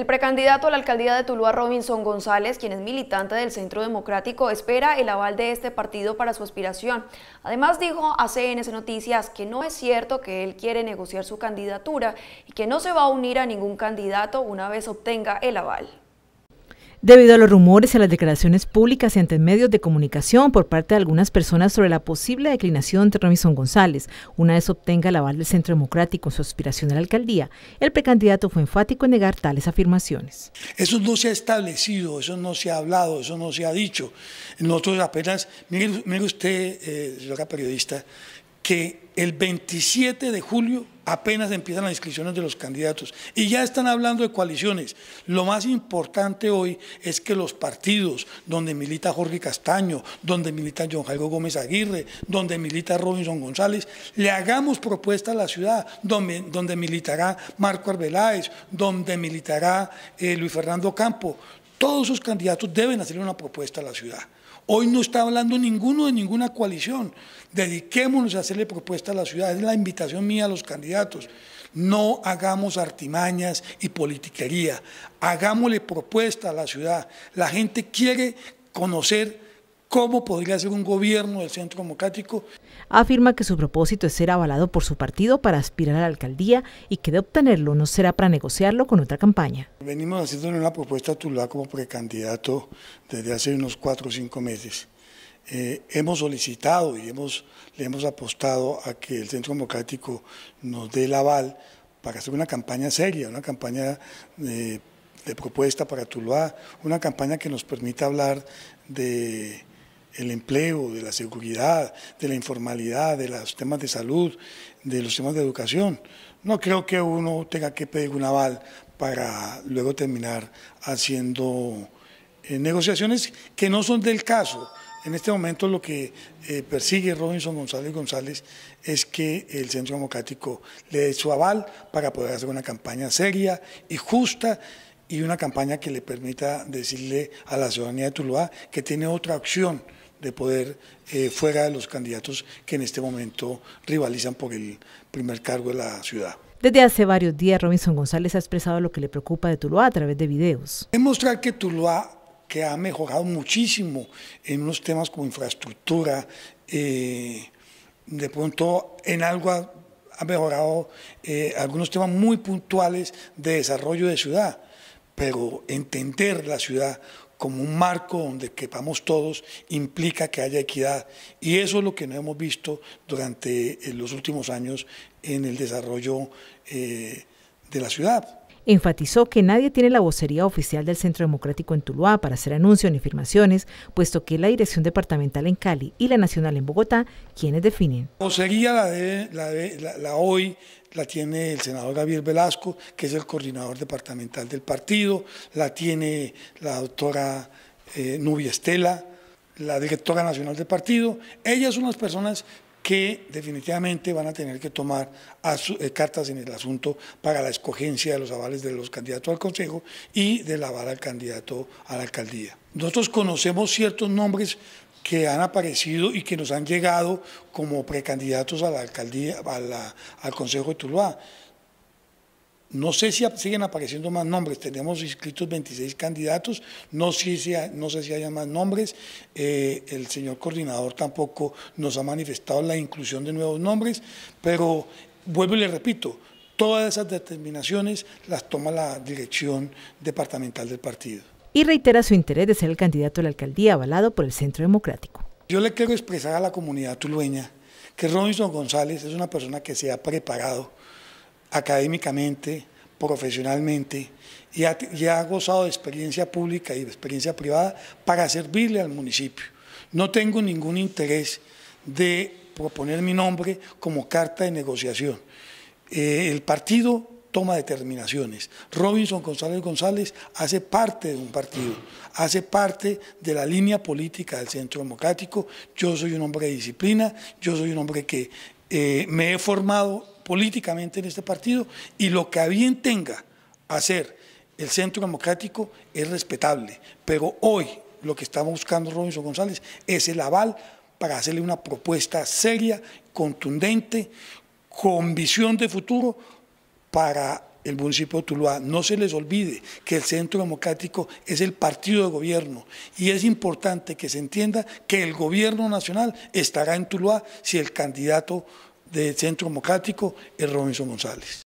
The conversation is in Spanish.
El precandidato a la alcaldía de Tuluá, Robinson González, quien es militante del Centro Democrático, espera el aval de este partido para su aspiración. Además dijo a CNS Noticias que no es cierto que él quiere negociar su candidatura y que no se va a unir a ningún candidato una vez obtenga el aval. Debido a los rumores y a las declaraciones públicas y ante medios de comunicación por parte de algunas personas sobre la posible declinación de Robinson González, una vez obtenga el aval del Centro Democrático en su aspiración a la alcaldía, el precandidato fue enfático en negar tales afirmaciones. Eso no se ha establecido, eso no se ha hablado, eso no se ha dicho. Nosotros apenas, mire, usted, eh, señora periodista, que el 27 de julio apenas empiezan las inscripciones de los candidatos y ya están hablando de coaliciones. Lo más importante hoy es que los partidos donde milita Jorge Castaño, donde milita John Jairo Gómez Aguirre, donde milita Robinson González, le hagamos propuesta a la ciudad, donde, militará Marco Arbeláez, donde militará eh, Luis Fernando Campo. Todos esos candidatos deben hacer una propuesta a la ciudad. Hoy no está hablando ninguno de ninguna coalición. Dediquémonos a hacerle propuesta a la ciudad. Es la invitación mía a los candidatos. No hagamos artimañas y politiquería. Hagámosle propuesta a la ciudad. La gente quiere conocer cómo podría ser un gobierno del Centro Democrático. Afirma que su propósito es ser avalado por su partido para aspirar a la alcaldía y que de obtenerlo no será para negociarlo con otra campaña. Venimos haciéndole una propuesta a Tuluá como precandidato desde hace unos cuatro o cinco meses. Eh, hemos solicitado y hemos, le hemos apostado a que el Centro Democrático nos dé el aval para hacer una campaña seria, una campaña de, de propuesta para Tuluá, una campaña que nos permita hablar de el empleo, de la seguridad, de la informalidad, de los temas de salud, de los temas de educación. No creo que uno tenga que pedir un aval para luego terminar haciendo eh, negociaciones que no son del caso. En este momento lo que eh, persigue Robinson González González es que el Centro Democrático le dé su aval para poder hacer una campaña seria y justa y una campaña que le permita decirle a la ciudadanía de Tuluá que tiene otra opción de poder eh, fuera de los candidatos que en este momento rivalizan por el primer cargo de la ciudad. Desde hace varios días, Robinson González ha expresado lo que le preocupa de Tuluá a través de videos. Demostrar que Tuluá, que ha mejorado muchísimo en unos temas como infraestructura, eh, de pronto en algo ha, mejorado eh, algunos temas muy puntuales de desarrollo de ciudad, pero entender la ciudad como un marco donde quepamos todos implica que haya equidad. Y eso es lo que no hemos visto durante eh, los últimos años en el desarrollo eh, de la ciudad. Enfatizó que nadie tiene la vocería oficial del Centro Democrático en Tuluá para hacer anuncios ni afirmaciones, puesto que la dirección departamental en Cali y la nacional en Bogotá quienes definen. La vocería la, de, la hoy la tiene el senador Gabriel Velasco, que es el coordinador departamental del partido, la tiene la doctora eh, Nubia Estela, la directora nacional del partido. Ellas son las personas que definitivamente van a tener que tomar eh, cartas en el asunto para la escogencia de los avales de los candidatos al Consejo y del aval al candidato a la alcaldía. Nosotros conocemos ciertos nombres que han aparecido y que nos han llegado como precandidatos a la alcaldía, al Consejo de Tuluá. No sé si siguen apareciendo más nombres, tenemos inscritos 26 candidatos, no sé si, no sé si haya más nombres, eh, el señor coordinador tampoco nos ha manifestado la inclusión de nuevos nombres, pero vuelvo y le repito, todas esas determinaciones las toma la dirección departamental del partido. Y reitera su interés de ser el candidato a la alcaldía avalado por el Centro Democrático. Yo le quiero expresar a la comunidad tulueña que Robinson González es una persona que se ha preparado académicamente, profesionalmente y ha, ha gozado de experiencia pública y de experiencia privada para servirle al municipio. No tengo ningún interés de proponer mi nombre como carta de negociación. Eh, el partido toma determinaciones. Robinson González González hace parte de un partido, hace parte de la línea política del Centro Democrático. Yo soy un hombre de disciplina, yo soy un hombre que eh, me he formado políticamente en este partido y lo que a bien tenga hacer el Centro Democrático es respetable. Pero hoy lo que estamos buscando Robinson González es el aval para hacerle una propuesta seria, contundente, con visión de futuro para el municipio de Tuluá. No se les olvide que el Centro Democrático es el partido de gobierno y es importante que se entienda que el gobierno nacional estará en Tuluá si el candidato del Centro Democrático es Robinson González.